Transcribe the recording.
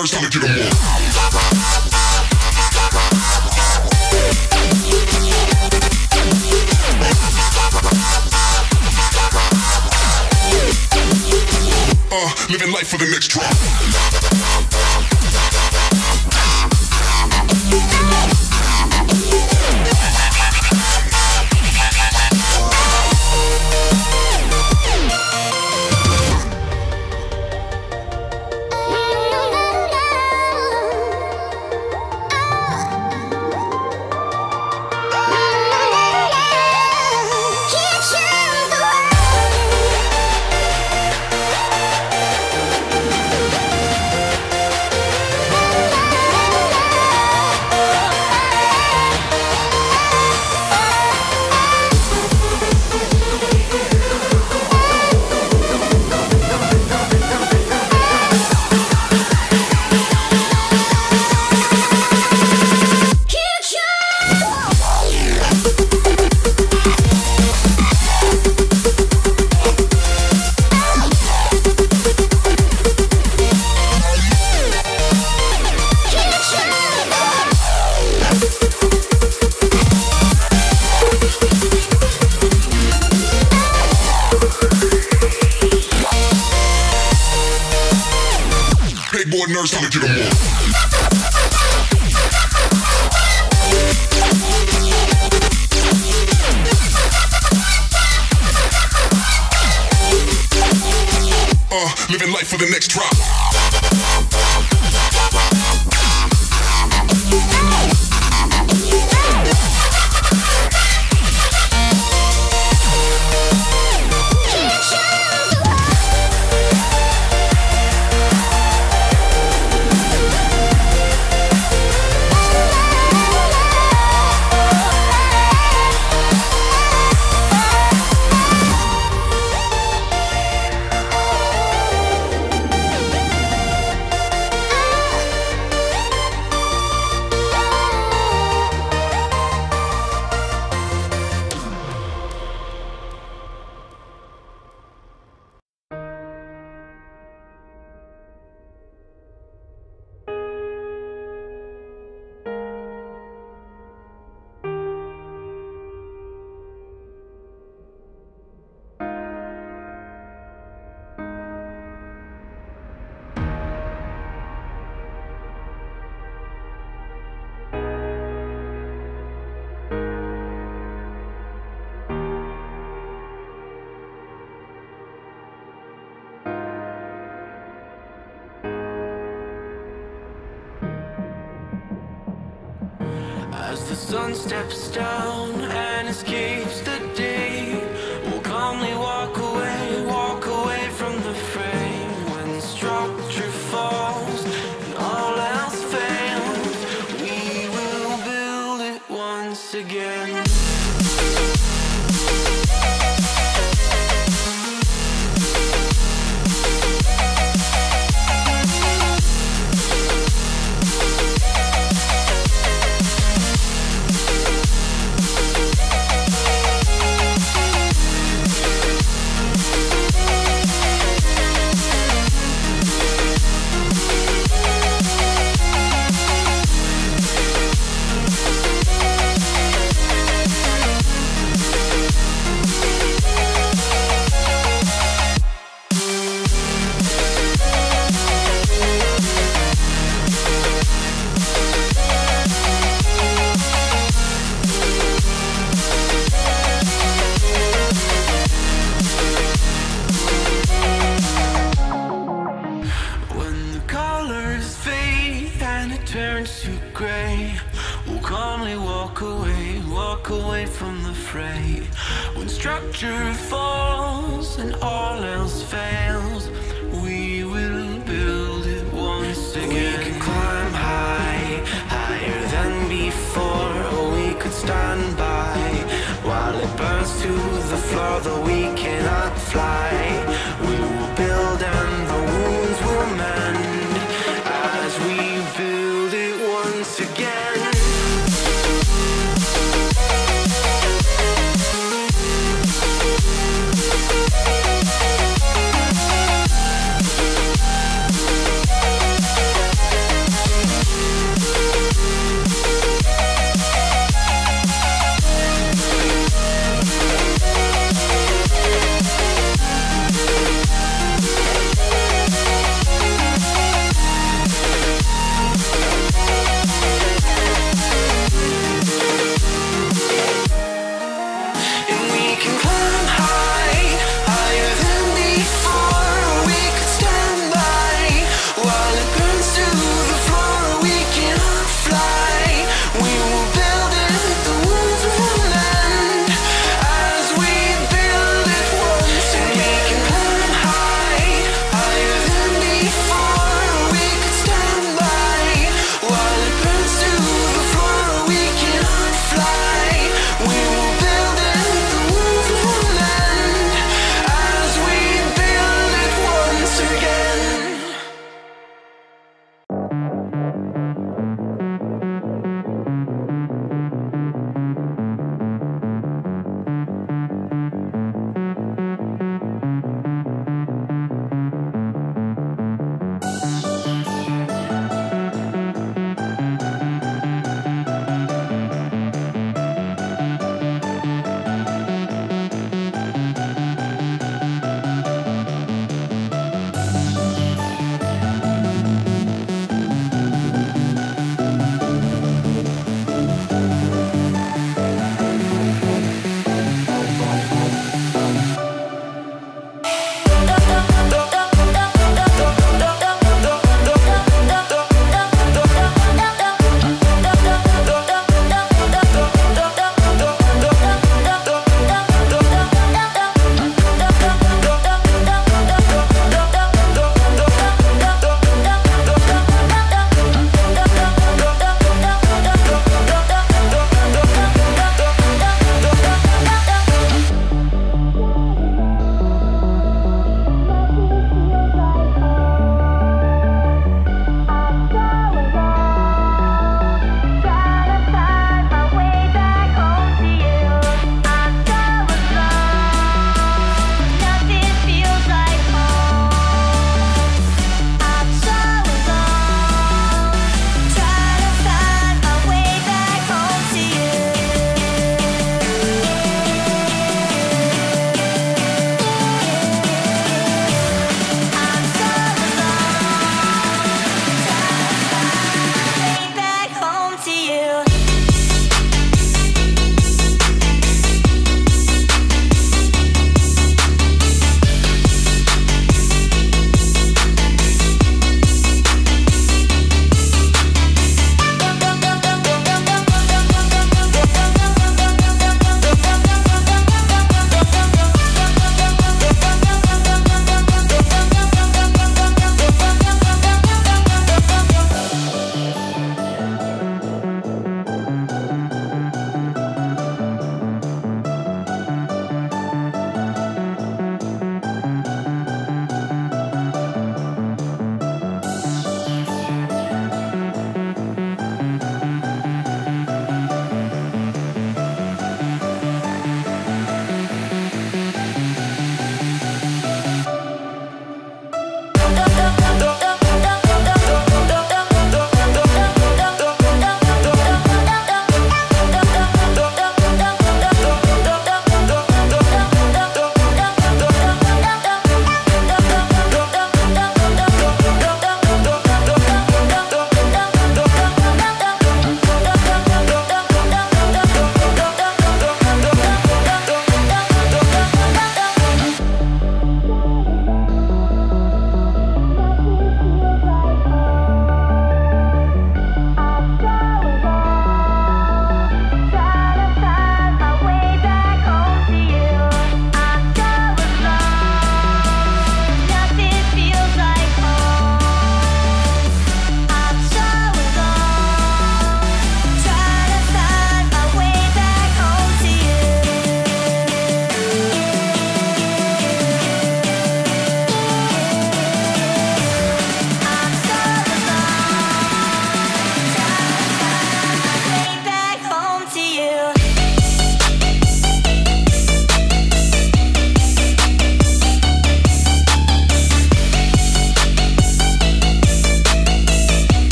Nerds trying to them more. Uh, living life for the next drop. Living life for the next drop. Sun steps down and escapes the day, we'll calmly walk away, walk away from the fray. When structure falls and all else fails, we will build it once again. To gray, we'll calmly walk away, walk away from the fray. When structure falls and all else fails, we will build it once again. We can climb high, higher than before, or we could stand by while it burns to the floor, though we cannot